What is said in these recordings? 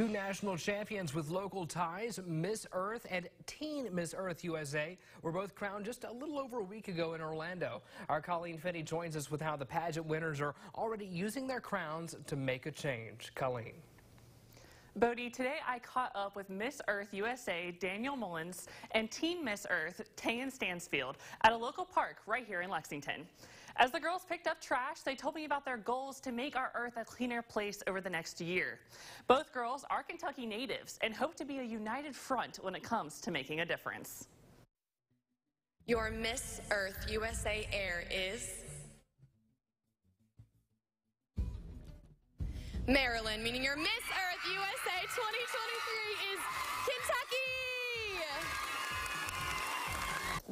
Two national champions with local ties, Miss Earth and Teen Miss Earth USA, were both crowned just a little over a week ago in Orlando. Our Colleen Finney joins us with how the pageant winners are already using their crowns to make a change. Colleen. Bodie, today I caught up with Miss Earth USA Danielle Mullins and Teen Miss Earth Tayan Stansfield at a local park right here in Lexington. As the girls picked up trash, they told me about their goals to make our Earth a cleaner place over the next year. Both girls are Kentucky natives and hope to be a united front when it comes to making a difference. Your Miss Earth USA air is Maryland, meaning your Miss Earth USA 2023 is Kentucky.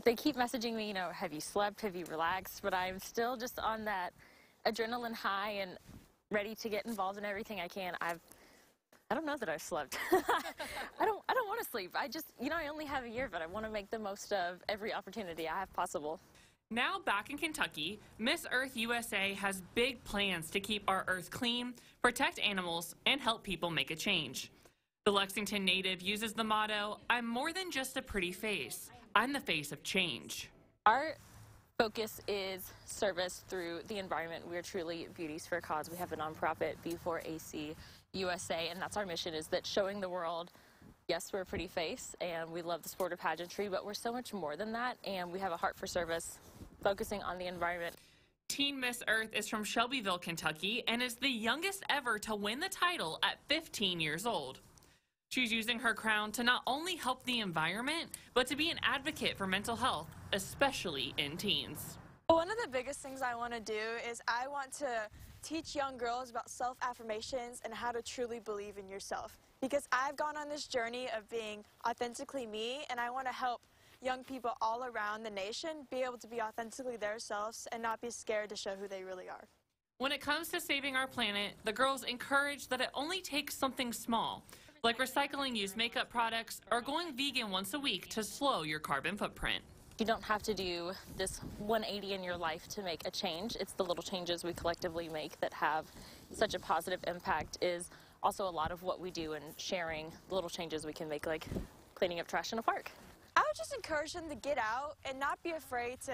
They keep messaging me, you know, have you slept? Have you relaxed? But I'm still just on that adrenaline high and ready to get involved in everything I can. I've I don't know that I've slept. I don't I don't want to sleep. I just, you know, I only have a year, but I want to make the most of every opportunity I have possible. Now back in Kentucky, Miss Earth USA has big plans to keep our Earth clean, protect animals, and help people make a change. The Lexington native uses the motto, I'm more than just a pretty face, I'm the face of change. Our focus is service through the environment. We're truly Beauties for Cause. We have a nonprofit, B4AC USA, and that's our mission is that showing the world yes, we're a pretty face and we love the sport of pageantry, but we're so much more than that, and we have a heart for service focusing on the environment. Teen Miss Earth is from Shelbyville, Kentucky, and is the youngest ever to win the title at 15 years old. She's using her crown to not only help the environment, but to be an advocate for mental health, especially in teens. One of the biggest things I want to do is I want to teach young girls about self-affirmations and how to truly believe in yourself. Because I've gone on this journey of being authentically me, and I want to help young people all around the nation be able to be authentically themselves and not be scared to show who they really are. When it comes to saving our planet, the girls encourage that it only takes something small, like recycling used makeup products or going vegan once a week to slow your carbon footprint. You don't have to do this 180 in your life to make a change. It's the little changes we collectively make that have such a positive impact is also a lot of what we do and sharing the little changes we can make like cleaning up trash in a park. I would just encourage them to get out and not be afraid to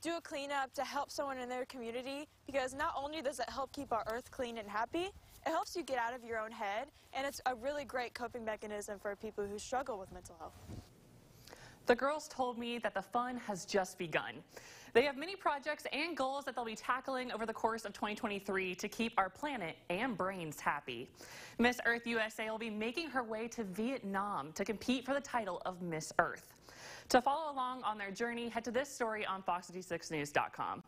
do a cleanup to help someone in their community because not only does it help keep our earth clean and happy, it helps you get out of your own head and it's a really great coping mechanism for people who struggle with mental health. The girls told me that the fun has just begun. They have many projects and goals that they'll be tackling over the course of 2023 to keep our planet and brains happy. Miss Earth USA will be making her way to Vietnam to compete for the title of Miss Earth. To follow along on their journey, head to this story on fox56news.com.